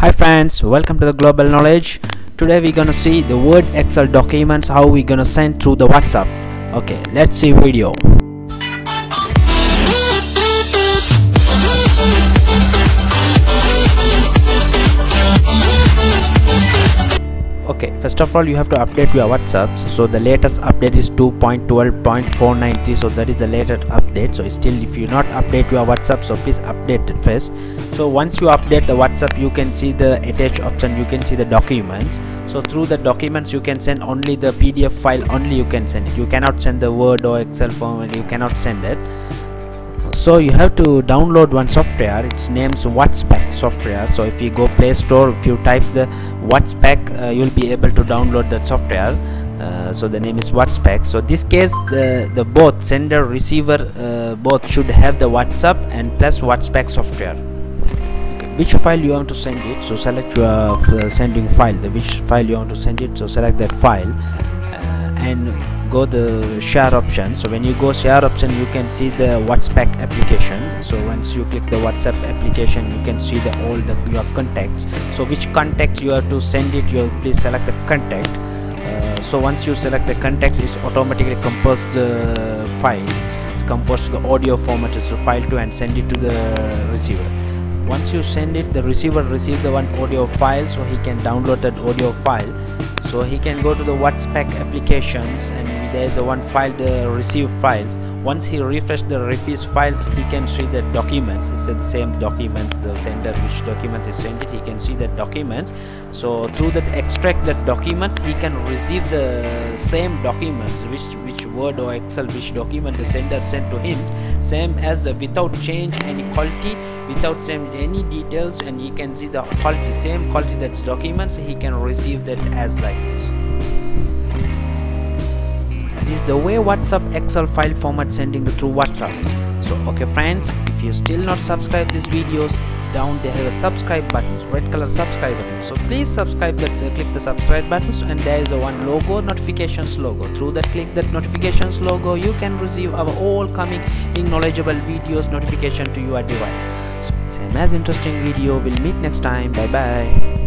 Hi friends, welcome to the Global Knowledge. Today we're gonna see the Word Excel documents how we're gonna send through the WhatsApp. Okay, let's see video. Okay first of all you have to update your whatsapp. So the latest update is 2.12.493 so that is the latest update. So still if you not update your whatsapp so please update it first. So once you update the whatsapp you can see the attach option. You can see the documents. So through the documents you can send only the pdf file only you can send it. You cannot send the word or excel format you cannot send it so you have to download one software. Its name's whatspec software. So if you go play store if you type the whatspec uh, you'll be able to download that software. Uh, so the name is whatspec so this case the the both sender receiver uh, both should have the whatsapp and plus whatspec software. Okay. which file you want to send it? So select your uh, sending file. The which file you want to send it? So select that file. Uh, and go the share option. So when you go share option you can see the whatsapp applications so once you click the whatsapp application you can see the all the your contacts. So which contact you have to send it you please select the contact. Uh, so once you select the contacts it's automatically compose the file. It's, composed to the audio format so file to and send it to the receiver. Once you send it the receiver receive the one audio file so he can download that audio file so he can go to the whatsapp applications and there is a one file the receive files. Once he refresh the refresh files he can see the documents. It's the same documents the sender which documents is sent it. He can see the documents. So through that extract the documents he can receive the same documents which which word or excel which document the sender sent to him. Same as the without change any quality without same any details and he can see the quality same quality that's documents he can receive that as like this. This is the way whatsapp excel file format sending through whatsapp. So okay friends if you still not subscribe these videos down there is a subscribe button red color subscribe button. So please subscribe let's uh, click the subscribe buttons and there is a one logo notifications logo. Through that click that notifications logo you can receive our all coming knowledgeable videos notification to your device as interesting video we'll meet next time. Bye bye